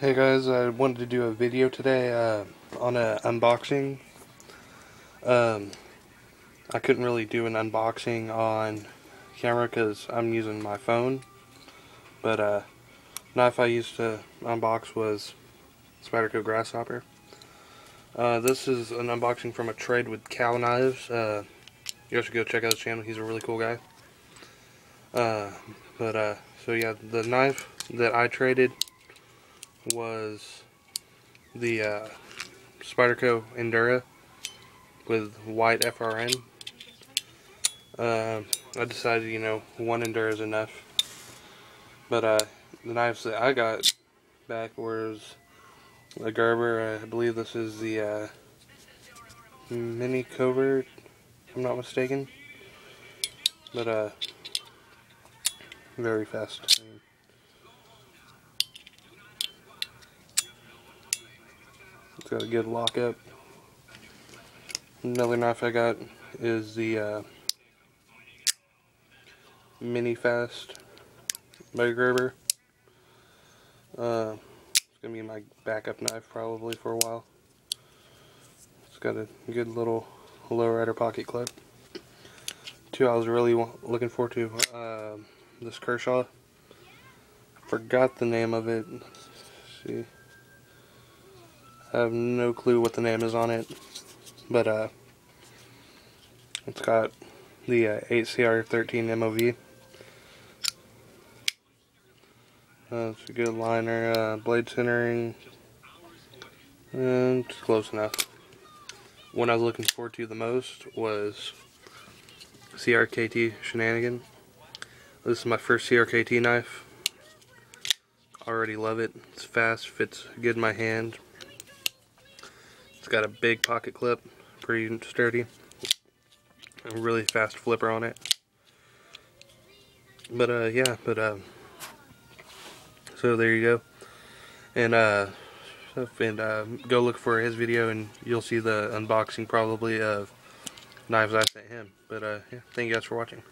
Hey guys, I wanted to do a video today uh, on an unboxing. Um, I couldn't really do an unboxing on camera because I'm using my phone. But uh, knife I used to unbox was Spyderco Grasshopper. Uh, this is an unboxing from a trade with Cal Knives. Uh, you guys should go check out his channel. He's a really cool guy. Uh, but uh, so yeah, the knife that I traded was the uh, Spyderco Endura with white FRN. Uh, I decided, you know, one Endura is enough. But uh, the knives that I got back was a Gerber. I believe this is the uh, Mini Covert, I'm not mistaken. But uh, very fast. It's got a good lockup. Another knife I got is the uh, Mini Fast by. Uh, it's going to be my backup knife probably for a while. It's got a good little lowrider pocket clip. Two I was really looking forward to. Uh, this Kershaw. Forgot the name of it. Let's see. I have no clue what the name is on it, but uh, it's got the uh, 8CR13 MOV. Uh, a good liner, uh, blade centering, and it's close enough. One I was looking forward to the most was CRKT Shenanigan. This is my first CRKT knife. Already love it. It's fast, fits good in my hand. It's got a big pocket clip, pretty sturdy. A really fast flipper on it. But uh, yeah, but uh, so there you go. And uh, and uh, go look for his video, and you'll see the unboxing probably of knives I sent him. But uh, yeah, thank you guys for watching.